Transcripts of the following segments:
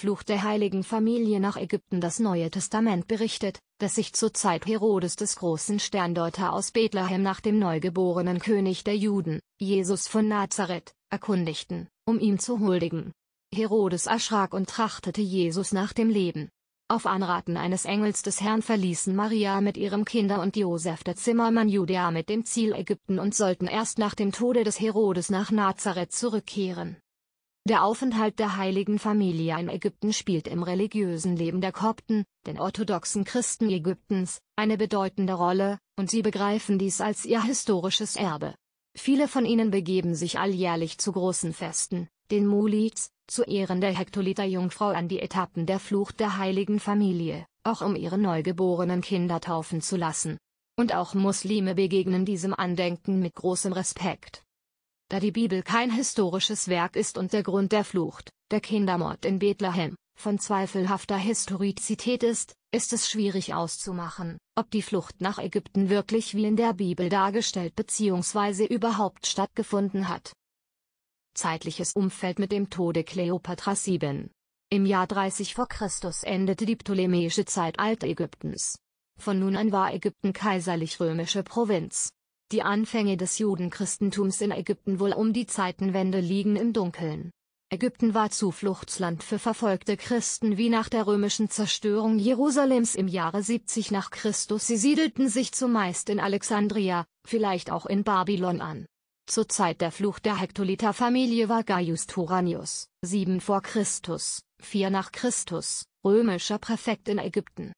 Flucht der heiligen Familie nach Ägypten Das Neue Testament berichtet, dass sich zur Zeit Herodes des großen Sterndeuter aus Bethlehem nach dem neugeborenen König der Juden, Jesus von Nazareth, erkundigten, um ihm zu huldigen. Herodes erschrak und trachtete Jesus nach dem Leben. Auf Anraten eines Engels des Herrn verließen Maria mit ihrem Kinder und Josef der Zimmermann Judäa mit dem Ziel Ägypten und sollten erst nach dem Tode des Herodes nach Nazareth zurückkehren. Der Aufenthalt der heiligen Familie in Ägypten spielt im religiösen Leben der Kopten, den orthodoxen Christen Ägyptens, eine bedeutende Rolle, und sie begreifen dies als ihr historisches Erbe. Viele von ihnen begeben sich alljährlich zu großen Festen, den Mulids, zu Ehren der Hektoliter-Jungfrau an die Etappen der Flucht der heiligen Familie, auch um ihre neugeborenen Kinder taufen zu lassen. Und auch Muslime begegnen diesem Andenken mit großem Respekt. Da die Bibel kein historisches Werk ist und der Grund der Flucht, der Kindermord in Bethlehem, von zweifelhafter Historizität ist, ist es schwierig auszumachen, ob die Flucht nach Ägypten wirklich wie in der Bibel dargestellt bzw. überhaupt stattgefunden hat. Zeitliches Umfeld mit dem Tode Kleopatras 7 Im Jahr 30 v. Chr. endete die ptolemäische Zeit Altägyptens. Von nun an war Ägypten kaiserlich-römische Provinz. Die Anfänge des Judenchristentums in Ägypten wohl um die Zeitenwende liegen im Dunkeln. Ägypten war Zufluchtsland für verfolgte Christen wie nach der römischen Zerstörung Jerusalems im Jahre 70 nach Christus. Sie siedelten sich zumeist in Alexandria, vielleicht auch in Babylon an. Zur Zeit der Flucht der Hektoliter-Familie war Gaius Turanius, 7 vor Christus, 4 nach Christus, römischer Präfekt in Ägypten.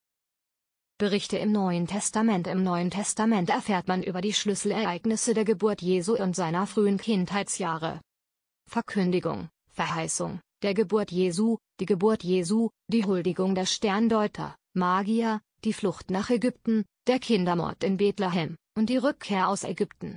Berichte im Neuen Testament Im Neuen Testament erfährt man über die Schlüsselereignisse der Geburt Jesu und seiner frühen Kindheitsjahre. Verkündigung, Verheißung, der Geburt Jesu, die Geburt Jesu, die Huldigung der Sterndeuter, Magier, die Flucht nach Ägypten, der Kindermord in Bethlehem, und die Rückkehr aus Ägypten.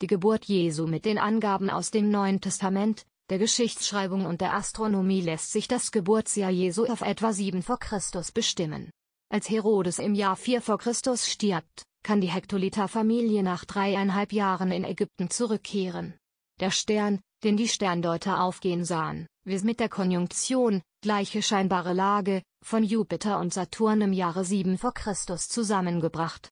Die Geburt Jesu mit den Angaben aus dem Neuen Testament, der Geschichtsschreibung und der Astronomie lässt sich das Geburtsjahr Jesu auf etwa 7 v. Chr. bestimmen. Als Herodes im Jahr 4 v. Chr. stirbt, kann die Hektoliter-Familie nach dreieinhalb Jahren in Ägypten zurückkehren. Der Stern, den die Sterndeuter aufgehen sahen, wird mit der Konjunktion, gleiche scheinbare Lage, von Jupiter und Saturn im Jahre 7 v. Chr. zusammengebracht.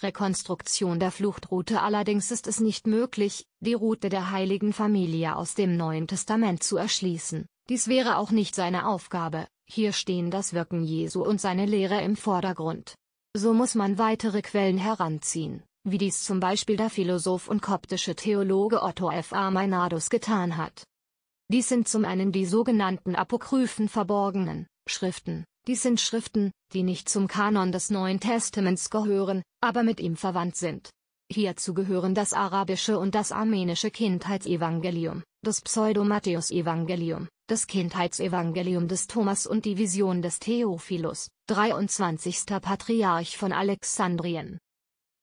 Rekonstruktion der Fluchtroute Allerdings ist es nicht möglich, die Route der heiligen Familie aus dem Neuen Testament zu erschließen, dies wäre auch nicht seine Aufgabe, hier stehen das Wirken Jesu und seine Lehre im Vordergrund. So muss man weitere Quellen heranziehen, wie dies zum Beispiel der Philosoph und koptische Theologe Otto F. A. Meinardus getan hat. Dies sind zum einen die sogenannten apokryphen verborgenen Schriften, dies sind Schriften, die nicht zum Kanon des Neuen Testaments gehören, aber mit ihm verwandt sind. Hierzu gehören das arabische und das armenische Kindheitsevangelium, das Pseudo-Matthäus-Evangelium, das Kindheitsevangelium des Thomas und die Vision des Theophilus, 23. Patriarch von Alexandrien.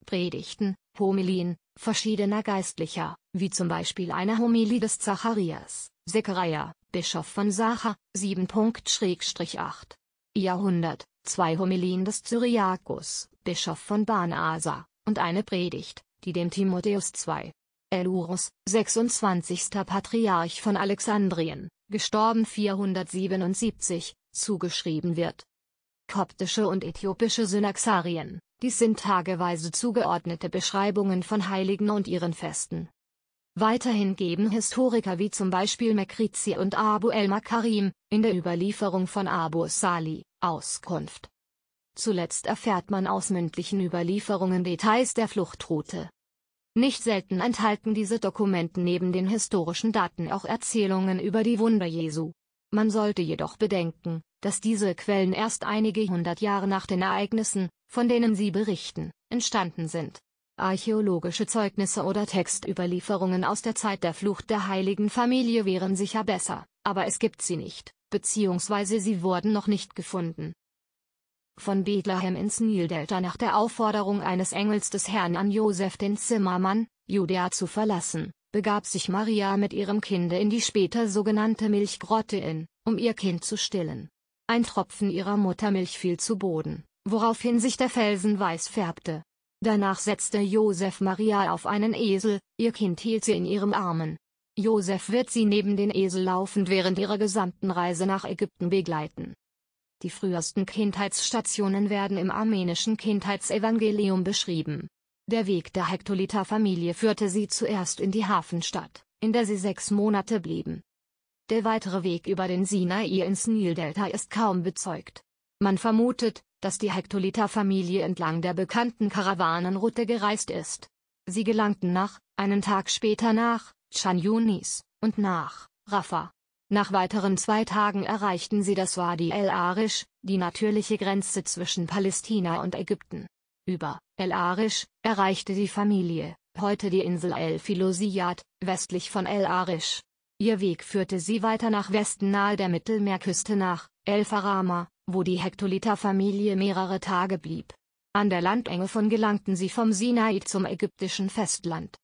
Predigten, Homilien, verschiedener Geistlicher, wie zum Beispiel eine Homilie des Zacharias, Zechariah, Bischof von Sacha, 7.8. Jahrhundert, zwei Homilien des Cyriakus, Bischof von Banasa, und eine Predigt, die dem Timotheus II. Elurus, 26. Patriarch von Alexandrien, gestorben 477, zugeschrieben wird. Koptische und äthiopische Synaxarien, dies sind tageweise zugeordnete Beschreibungen von Heiligen und ihren Festen. Weiterhin geben Historiker wie zum Beispiel Mekrizi und Abu el-Makarim, in der Überlieferung von Abu Sali, Auskunft. Zuletzt erfährt man aus mündlichen Überlieferungen Details der Fluchtroute. Nicht selten enthalten diese Dokumenten neben den historischen Daten auch Erzählungen über die Wunder Jesu. Man sollte jedoch bedenken, dass diese Quellen erst einige hundert Jahre nach den Ereignissen, von denen sie berichten, entstanden sind. Archäologische Zeugnisse oder Textüberlieferungen aus der Zeit der Flucht der heiligen Familie wären sicher besser, aber es gibt sie nicht, beziehungsweise sie wurden noch nicht gefunden. Von Bethlehem ins Nildelta nach der Aufforderung eines Engels des Herrn an Josef den Zimmermann, Judäa zu verlassen, begab sich Maria mit ihrem Kinde in die später sogenannte Milchgrotte in, um ihr Kind zu stillen. Ein Tropfen ihrer Muttermilch fiel zu Boden, woraufhin sich der Felsen weiß färbte. Danach setzte Josef Maria auf einen Esel, ihr Kind hielt sie in ihrem Armen. Josef wird sie neben den Esel laufend während ihrer gesamten Reise nach Ägypten begleiten. Die frühesten Kindheitsstationen werden im armenischen Kindheitsevangelium beschrieben. Der Weg der Hektoliter-Familie führte sie zuerst in die Hafenstadt, in der sie sechs Monate blieben. Der weitere Weg über den Sinai ins Nildelta ist kaum bezeugt. Man vermutet, dass die Hektoliter-Familie entlang der bekannten Karawanenroute gereist ist. Sie gelangten nach, einen Tag später nach, Chan Yunis, und nach Rafah. Nach weiteren zwei Tagen erreichten sie das Wadi El Arish, die natürliche Grenze zwischen Palästina und Ägypten. Über El Arish erreichte die Familie, heute die Insel El Filosiyat, westlich von El Arish. Ihr Weg führte sie weiter nach Westen nahe der Mittelmeerküste nach El Farama, wo die Hektoliter-Familie mehrere Tage blieb. An der Landenge von gelangten sie vom Sinai zum ägyptischen Festland.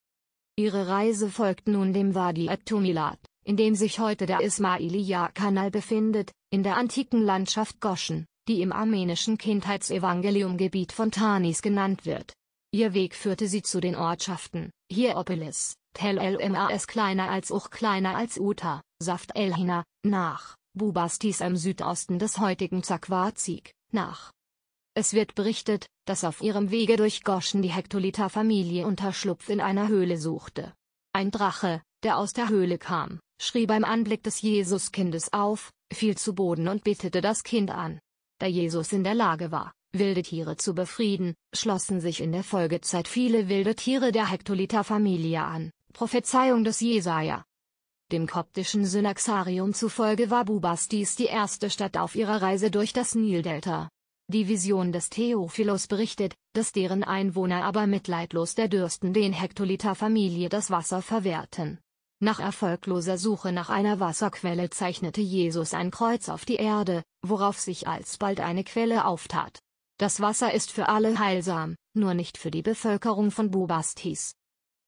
Ihre Reise folgt nun dem Wadi at-Tumilat, in dem sich heute der Ismailiyah-Kanal befindet, in der antiken Landschaft Goshen, die im armenischen Kindheitsevangeliumgebiet von Tanis genannt wird. Ihr Weg führte sie zu den Ortschaften, Hieropolis, Tel El-Mas kleiner als Uch kleiner als Uta, Saft El-Hina, nach, Bubastis im Südosten des heutigen Zakwazig, nach. Es wird berichtet, dass auf ihrem Wege durch Goshen die Hektoliter-Familie Unterschlupf in einer Höhle suchte. Ein Drache, der aus der Höhle kam, schrie beim Anblick des Jesuskindes auf, fiel zu Boden und betete das Kind an. Da Jesus in der Lage war, wilde Tiere zu befrieden, schlossen sich in der Folgezeit viele wilde Tiere der Hektoliter-Familie an. Prophezeiung des Jesaja. Dem koptischen Synaxarium zufolge war Bubastis die erste Stadt auf ihrer Reise durch das Nildelta. Die Vision des Theophilos berichtet, dass deren Einwohner aber mitleidlos der dürstenden Hektoliter-Familie das Wasser verwehrten. Nach erfolgloser Suche nach einer Wasserquelle zeichnete Jesus ein Kreuz auf die Erde, worauf sich alsbald eine Quelle auftat. Das Wasser ist für alle heilsam, nur nicht für die Bevölkerung von Bubastis.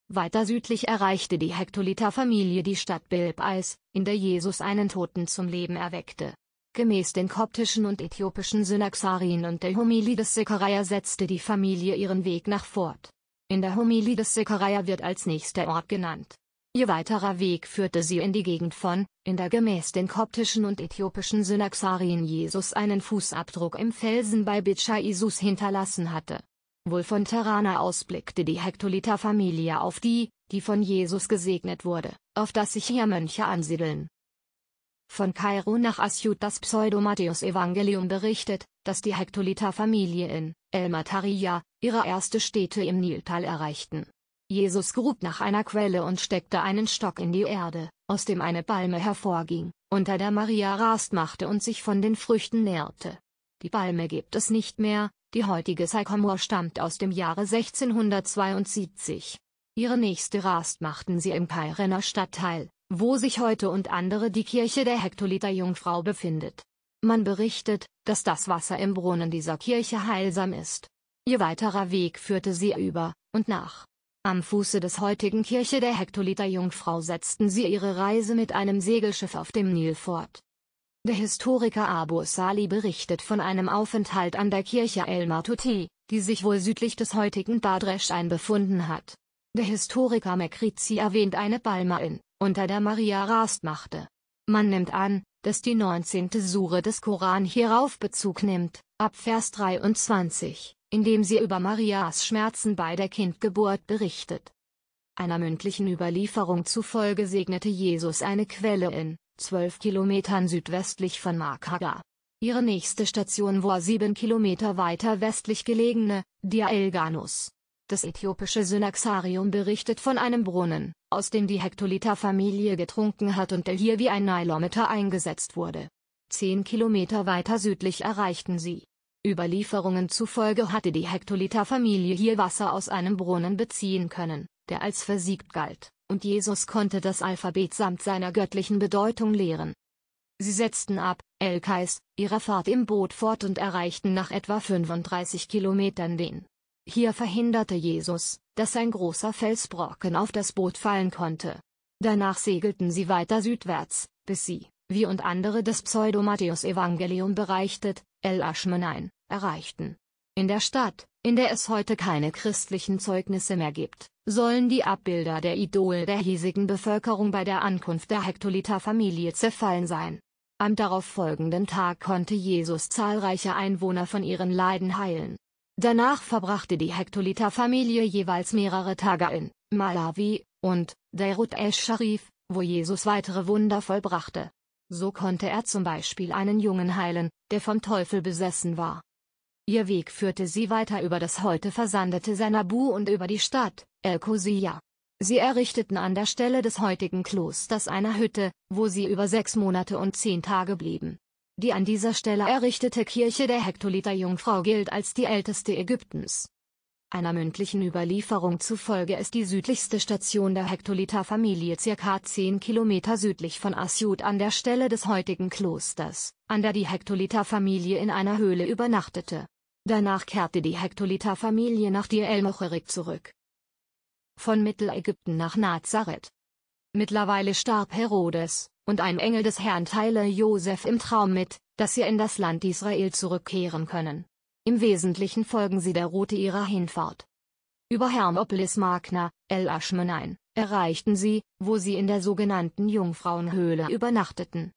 Weiter südlich erreichte die Hektoliter-Familie die Stadt Bilbais, in der Jesus einen Toten zum Leben erweckte. Gemäß den koptischen und äthiopischen Synaxarien und der Homilie des Zechariah setzte die Familie ihren Weg nach fort. In der Homilie des Zechariah wird als nächster Ort genannt. Ihr weiterer Weg führte sie in die Gegend von, in der gemäß den koptischen und äthiopischen Synaxarien Jesus einen Fußabdruck im Felsen bei Bitscha Isus hinterlassen hatte. Wohl von Terrana aus blickte die Hektoliter-Familie auf die, die von Jesus gesegnet wurde, auf das sich hier Mönche ansiedeln. Von Kairo nach Asyut das Pseudo-Matthäus-Evangelium berichtet, dass die Hektoliter-Familie in El-Mataria, ihre erste Stätte im Niltal erreichten. Jesus grub nach einer Quelle und steckte einen Stock in die Erde, aus dem eine Palme hervorging, unter der Maria Rast machte und sich von den Früchten nährte. Die Palme gibt es nicht mehr, die heutige Sycamore stammt aus dem Jahre 1672. Ihre nächste Rast machten sie im Kairener Stadtteil, wo sich heute und andere die Kirche der Hektoliter Jungfrau befindet. Man berichtet, dass das Wasser im Brunnen dieser Kirche heilsam ist. Ihr weiterer Weg führte sie über, und nach. Am Fuße des heutigen Kirche der Hektoliter Jungfrau setzten sie ihre Reise mit einem Segelschiff auf dem Nil fort. Der Historiker Abu Sali berichtet von einem Aufenthalt an der Kirche El Matuti, die sich wohl südlich des heutigen Badresch einbefunden hat. Der Historiker Mekrizi erwähnt eine Palma in, unter der Maria Rast machte. Man nimmt an, dass die 19. Sure des Koran hierauf Bezug nimmt, ab Vers 23, indem sie über Marias Schmerzen bei der Kindgeburt berichtet. Einer mündlichen Überlieferung zufolge segnete Jesus eine Quelle in, 12 Kilometern südwestlich von Makaga. Ihre nächste Station war sieben Kilometer weiter westlich gelegene, Dia El Ganus. Das äthiopische Synaxarium berichtet von einem Brunnen, aus dem die Hektoliter-Familie getrunken hat und der hier wie ein Nilometer eingesetzt wurde. Zehn Kilometer weiter südlich erreichten sie. Überlieferungen zufolge hatte die Hektoliter-Familie hier Wasser aus einem Brunnen beziehen können, der als versiegt galt, und Jesus konnte das Alphabet samt seiner göttlichen Bedeutung lehren. Sie setzten ab, Elkais, ihrer Fahrt im Boot fort und erreichten nach etwa 35 Kilometern den hier verhinderte Jesus, dass ein großer Felsbrocken auf das Boot fallen konnte. Danach segelten sie weiter südwärts, bis sie, wie und andere das Pseudo-Matthäus-Evangelium bereichtet, El Ashmanein, erreichten. In der Stadt, in der es heute keine christlichen Zeugnisse mehr gibt, sollen die Abbilder der Idole der hiesigen Bevölkerung bei der Ankunft der Hektoliter-Familie zerfallen sein. Am darauffolgenden Tag konnte Jesus zahlreiche Einwohner von ihren Leiden heilen. Danach verbrachte die Hektoliter-Familie jeweils mehrere Tage in Malawi und Deirut el-Sharif, wo Jesus weitere Wunder vollbrachte. So konnte er zum Beispiel einen Jungen heilen, der vom Teufel besessen war. Ihr Weg führte sie weiter über das heute versandete Sanabu und über die Stadt, El Kosiya. Sie errichteten an der Stelle des heutigen Klosters eine Hütte, wo sie über sechs Monate und zehn Tage blieben. Die an dieser Stelle errichtete Kirche der Hektoliter-Jungfrau gilt als die älteste Ägyptens. Einer mündlichen Überlieferung zufolge ist die südlichste Station der Hektoliter-Familie ca. 10 Kilometer südlich von Asyut an der Stelle des heutigen Klosters, an der die Hektoliter-Familie in einer Höhle übernachtete. Danach kehrte die Hektoliter-Familie nach Dir el-Mocherik zurück. Von Mittelägypten nach Nazareth. Mittlerweile starb Herodes, und ein Engel des Herrn teile Josef im Traum mit, dass sie in das Land Israel zurückkehren können. Im Wesentlichen folgen sie der Route ihrer Hinfahrt. Über Hermopolis Magna, El Ashmenein, erreichten sie, wo sie in der sogenannten Jungfrauenhöhle übernachteten.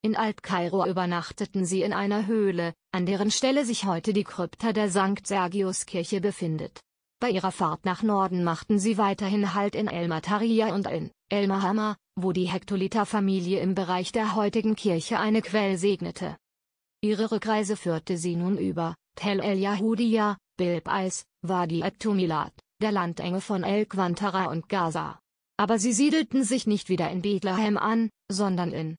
In Alt-Kairo übernachteten sie in einer Höhle, an deren Stelle sich heute die Krypta der St. Sergius-Kirche befindet. Bei ihrer Fahrt nach Norden machten sie weiterhin Halt in El Mataria und in El Mahama, wo die Hektoliter-Familie im Bereich der heutigen Kirche eine Quell segnete. Ihre Rückreise führte sie nun über Tel El Yahudiya, Bilbais, Wadi et-Tumilat, der Landenge von El Quantara und Gaza. Aber sie siedelten sich nicht wieder in Bethlehem an, sondern in